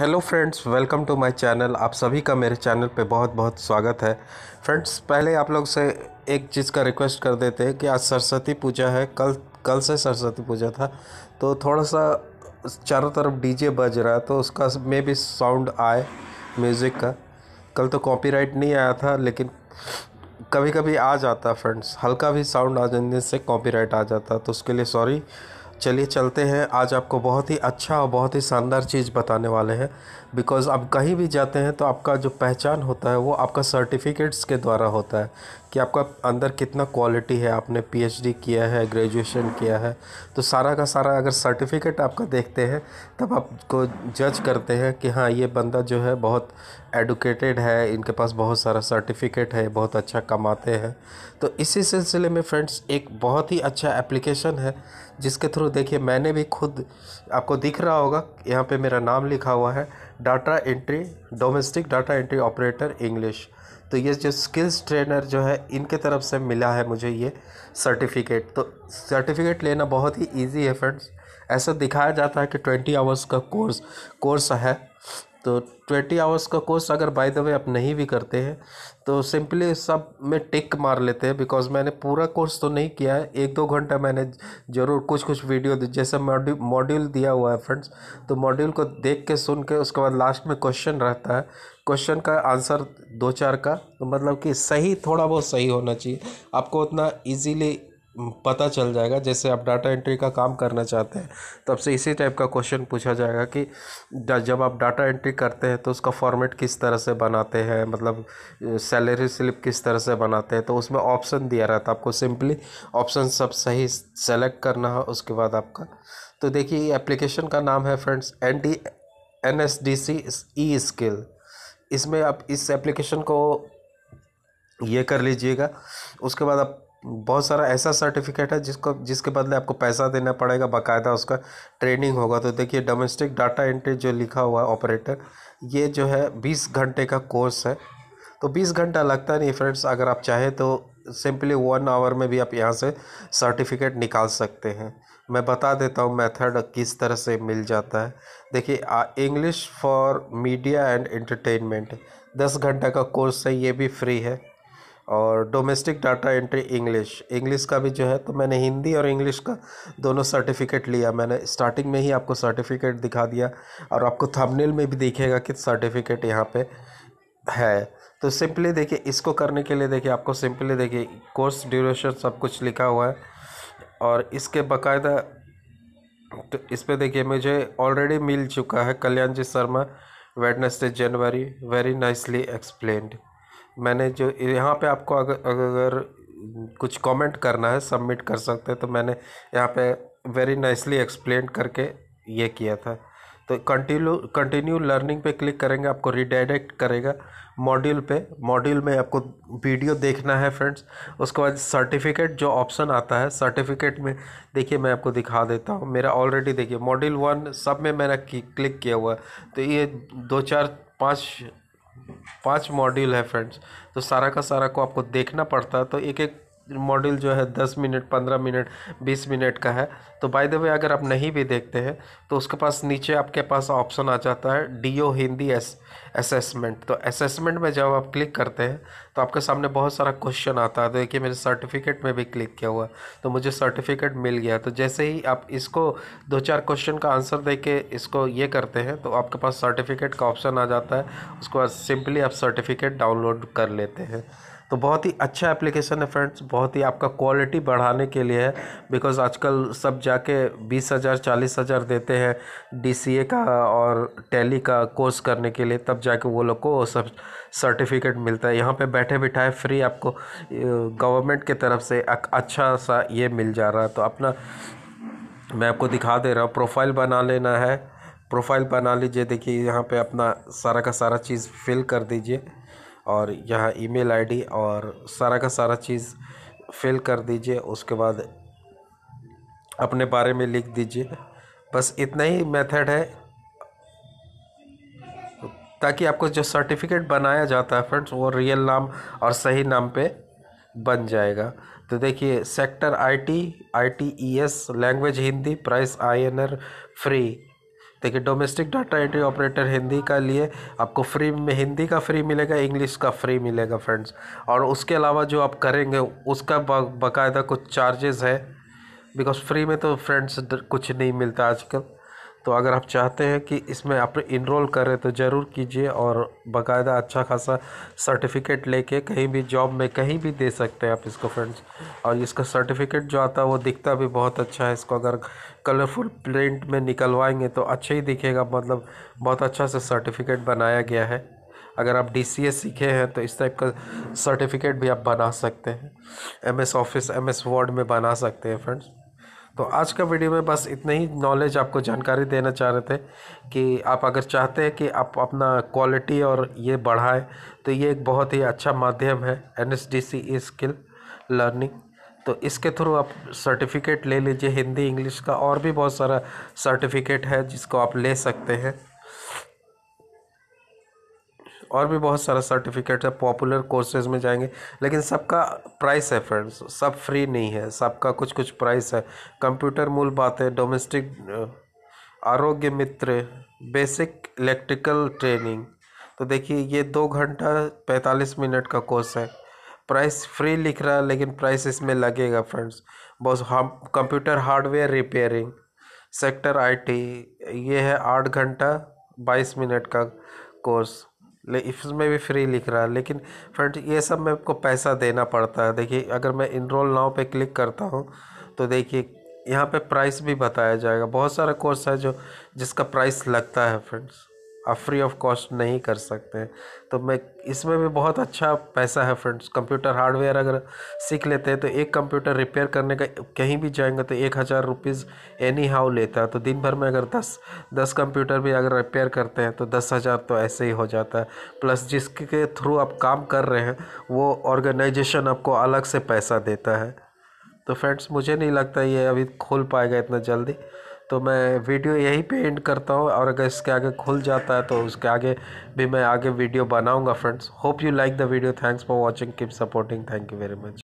Hello friends, welcome to my channel. आप सभी का मेरे चैनल पे बहुत बहुत स्वागत है। फ्रेंड्स, पहले आप लोग से एक चीज़ का रिक्वेस्ट कर देते हैं कि आज सरस्वती पूजा है। कल कल से सरस्वती पूजा था तो थोड़ा सा चारों तरफ़ डीजे बज रहा है तो उसका मे भी साउंड आए म्यूज़िक का। कल तो कॉपीराइट नहीं आया था, लेकिन कभी कभी आ जाता फ्रेंड्स। हल्का भी साउंड आ जाने से कॉपीराइट आ जाता तो उसके लिए सॉरी चलिए चलते हैं। आज आपको बहुत ही अच्छा और बहुत ही शानदार चीज़ बताने वाले हैं। बिकॉज़ आप कहीं भी जाते हैं तो आपका जो पहचान होता है वो आपका सर्टिफिकेट्स के द्वारा होता है। कि आपका अंदर कितना क्वालिटी है, आपने पीएचडी किया है ग्रेजुएशन किया है। तो सारा का सारा अगर सर्टिफिकेट आपका देखते हैं, तब आपको जज करते हैं कि हाँ ये बंदा जो है बहुत एडुकेटेड है, इनके पास बहुत सारा सर्टिफिकेट है, बहुत अच्छा कमाते हैं। तो इसी सिलसिले में फ्रेंड्स एक बहुत ही अच्छा एप्लीकेशन है, जिसके थ्रू देखिए, मैंने भी खुद आपको दिख रहा होगा, यहाँ पे मेरा नाम लिखा हुआ है data entry domestic data entry operator English तो ये जो स्किल्स ट्रेनर जो है, इनके तरफ़ से मिला है मुझे ये सर्टिफिकेट तो सर्टिफिकेट लेना बहुत ही इजी है फ्रेंड्स ऐसा दिखाया जाता है कि ट्वेंटी आवर्स का कोर्स कोर्स है। तो ट्वेंटी आवर्स का कोर्स अगर बाय द वे आप नहीं भी करते हैं तो सिंपली सब में टिक मार लेते हैं बिकॉज़ मैंने पूरा कोर्स तो नहीं किया है। एक दो घंटा मैंने ज़रूर कुछ कुछ वीडियो जैसे मॉड्यूल मॉड्यूल दिया हुआ है फ्रेंड्स तो मॉड्यूल को देख के सुन के उसके बाद लास्ट में क्वेश्चन रहता है। क्वेश्चन का आंसर दो चार का तो मतलब कि सही, थोड़ा बहुत सही होना चाहिए। आपको उतना इजीली पता चल जाएगा। जैसे आप डाटा एंट्री का काम करना चाहते हैं, तब से इसी टाइप का क्वेश्चन पूछा जाएगा कि जब आप डाटा एंट्री करते हैं तो उसका फॉर्मेट किस तरह से बनाते हैं? मतलब सैलरी स्लिप किस तरह से बनाते हैं? तो उसमें ऑप्शन दिया रहता है। आपको सिंपली ऑप्शन सब सही सेलेक्ट करना है, उसके बाद आपका। तो देखिए एप्लीकेशन का नाम है friends N D N S D C E skill इसमें आप इस एप्लीकेशन को ये कर लीजिएगा। उसके बाद आप बहुत सारा ऐसा सर्टिफिकेट है जिसको, जिसके बदले आपको पैसा देना पड़ेगा, बाकायदा उसका ट्रेनिंग होगा। तो देखिए डोमेस्टिक डाटा एंट्री जो लिखा हुआ है ऑपरेटर ये जो है बीस घंटे का कोर्स है। तो बीस घंटा लगता नहीं फ्रेंड्स अगर आप चाहें तो सिंपली वन आवर में भी आप यहाँ से सर्टिफिकेट निकाल सकते हैं। मैं बता देता हूँ मेथड किस तरह से मिल जाता है। देखिए English for media and entertainment दस घंटा का कोर्स है, ये भी फ्री है। और domestic data entry English English का भी जो है तो मैंने हिंदी और इंग्लिश का दोनों सर्टिफिकेट लिया। मैंने स्टार्टिंग में ही आपको सर्टिफिकेट दिखा दिया और आपको थंबनेल में भी दिखेगा कि सर्टिफिकेट यहाँ पे है। तो सिंपली देखिए, इसको करने के लिए देखिए, आपको सिंपली देखिए कोर्स ड्यूरेशन सब कुछ लिखा हुआ है। और इसके बाकायदा तो इस पर देखिए, मुझे ऑलरेडी मिल चुका है Kalyan ji Sharma Wednesday January very nicely explained मैंने जो, यहाँ पे आपको अगर अगर कुछ कमेंट करना है सबमिट कर सकते हैं तो मैंने यहाँ पे वेरी नाइसली एक्सप्लेन करके ये किया था। तो कंटिन्यू कंटिन्यू लर्निंग पे क्लिक करेंगे, आपको रिडायरेक्ट करेगा मॉड्यूल पे। मॉड्यूल में आपको वीडियो देखना है फ्रेंड्स उसके बाद सर्टिफिकेट जो ऑप्शन आता है सर्टिफिकेट में, देखिए मैं आपको दिखा देता हूँ। मेरा ऑलरेडी देखिए मॉड्यूल वन सब में मैंने क्लिक किया हुआ है। तो ये दो चार, पाँच पाँच मॉड्यूल है फ्रेंड्स तो सारा का सारा को आपको देखना पड़ता है। तो एक एक मॉड्यूल जो है दस मिनट, पंद्रह मिनट, बीस मिनट का है। तो बाय द वे अगर आप नहीं भी देखते हैं तो उसके पास नीचे आपके पास ऑप्शन आ जाता है D O Hindi S assessment तो असेसमेंट में जब आप क्लिक करते हैं तो आपके सामने बहुत सारा क्वेश्चन आता है। तो देखिए, मेरे सर्टिफिकेट में भी क्लिक किया हुआ तो मुझे सर्टिफिकेट मिल गया। तो जैसे ही आप इसको दो चार क्वेश्चन का आंसर दे के इसको ये करते हैं तो आपके पास सर्टिफिकेट का ऑप्शन आ जाता है। उसके बाद सिंपली आप सर्टिफिकेट डाउनलोड कर लेते हैं। तो बहुत ही अच्छा एप्लीकेशन है फ्रेंड्स बहुत ही आपका क्वालिटी बढ़ाने के लिए है बिकॉज़ आजकल सब जाके बीस हज़ार, चालीस हज़ार देते हैं डीसीए का और टैली का कोर्स करने के लिए, तब जाके वो लोग को सब सर्टिफिकेट मिलता है। यहाँ पे बैठे बिठाए फ्री आपको गवर्नमेंट के तरफ़ से अच्छा सा ये मिल जा रहा है। तो अपना, मैं आपको दिखा दे रहा हूँ प्रोफ़ाइल बना लेना है प्रोफ़ाइल बना लीजिए, देखिए यहाँ पे अपना सारा का सारा चीज़ फिल कर दीजिए। और यहाँ ईमेल आईडी और सारा का सारा चीज़ फिल कर दीजिए, उसके बाद अपने बारे में लिख दीजिए। बस इतना ही मेथड है, ताकि आपको जो सर्टिफिकेट बनाया जाता है फ्रेंड्स, वो रियल नाम और सही नाम पे बन जाएगा। तो देखिए, sector IT, ITES, language Hindi, price INR, free. देखिए domestic data entry operator Hindi का लिए आपको फ्री में, हिंदी का फ्री मिलेगा इंग्लिश का फ्री मिलेगा फ्रेंड्स और उसके अलावा जो आप करेंगे, उसका बाकायदा कुछ चार्जेस है. बिकॉज़ फ्री में तो फ्रेंड्स कुछ नहीं मिलता आजकल. तो अगर आप चाहते हैं कि इसमें आप इनरोल करें तो ज़रूर कीजिए और बाकायदा अच्छा खासा सर्टिफिकेट लेके कहीं भी जॉब में कहीं भी दे सकते हैं आप इसको फ्रेंड्स और इसका सर्टिफिकेट जो आता है, वो दिखता भी बहुत अच्छा है। इसको अगर कलरफुल प्रिंट में निकलवाएँगे तो अच्छा ही दिखेगा। मतलब बहुत अच्छा से सर्टिफिकेट बनाया गया है। अगर आप डी सी सीखे हैं तो इस टाइप का सर्टिफिकेट भी आप बना सकते हैं। M S office M S word में बना सकते हैं फ्रेंड्स तो आज का वीडियो में बस इतना ही नॉलेज आपको जानकारी देना चाह रहे थे कि आप अगर चाहते हैं कि आप अपना क्वालिटी और ये बढ़ाएँ तो ये एक बहुत ही अच्छा माध्यम है N S D C skill learning तो इसके थ्रू आप सर्टिफिकेट ले लीजिए हिंदी, इंग्लिश का और भी बहुत सारा सर्टिफिकेट है जिसको आप ले सकते हैं। और भी बहुत सारा सर्टिफिकेट है पॉपुलर कोर्सेज में जाएँगे। लेकिन सबका प्राइस है फ्रेंड्स सब फ्री नहीं है, सबका कुछ कुछ प्राइस है। कंप्यूटर मूल बात है डोमेस्टिक आरोग्य मित्र बेसिक इलेक्ट्रिकल ट्रेनिंग तो देखिए, ये दो घंटा पैंतालीस मिनट का कोर्स है। प्राइस फ्री लिख रहा है, लेकिन प्राइस इसमें लगेगा फ्रेंड्स बहुत हम computer hardware repairing sector IT ये है आठ घंटा बाईस मिनट का कोर्स ले, इसमें भी फ्री लिख रहा है। लेकिन फ्रेंड ये सब में आपको पैसा देना पड़ता है। देखिए, अगर मैं इनरोल नाव पे क्लिक करता हूँ तो देखिए, यहाँ पे प्राइस भी बताया जाएगा। बहुत सारा कोर्स है जो, जिसका प्राइस लगता है फ्रेंड्स आप फ्री ऑफ़ कॉस्ट नहीं कर सकते तो मैं, इसमें भी बहुत अच्छा पैसा है फ्रेंड्स कंप्यूटर हार्डवेयर अगर सीख लेते हैं तो एक कंप्यूटर रिपेयर करने का कहीं भी जाएँगे तो एक हज़ार रुपीज़ एनी हाउ लेता है। तो दिन भर में अगर दस दस कंप्यूटर भी अगर रिपेयर करते हैं तो दस हज़ार तो ऐसे ही हो जाता है। प्लस जिसके थ्रू आप काम कर रहे हैं, वो ऑर्गेनाइजेशन आपको अलग से पैसा देता है। तो फ्रेंड्स मुझे नहीं लगता ये अभी खुल पाएगा इतना जल्दी। तो मैं वीडियो यहीं पे एंड करता हूँ और अगर इसके आगे खुल जाता है तो उसके आगे भी मैं आगे वीडियो बनाऊँगा friends hope you like the video thanks for watching keep supporting thank you very much